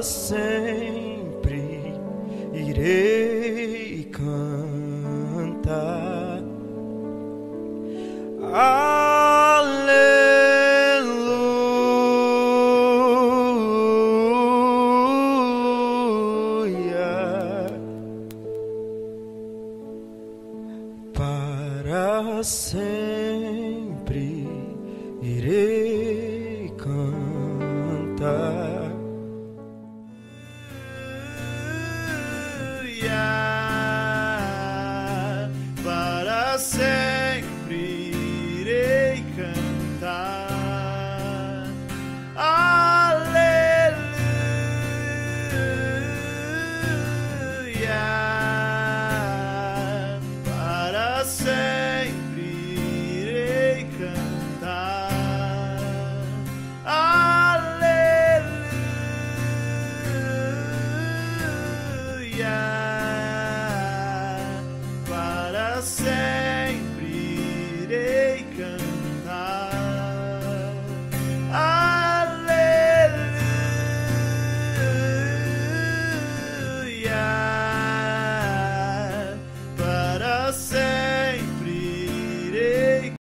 sempre irei cantar. Aleluia. Para sempre irei cantar. Para sempre irei cantar. Aleluia, para sempre irei cantar. Aleluia, say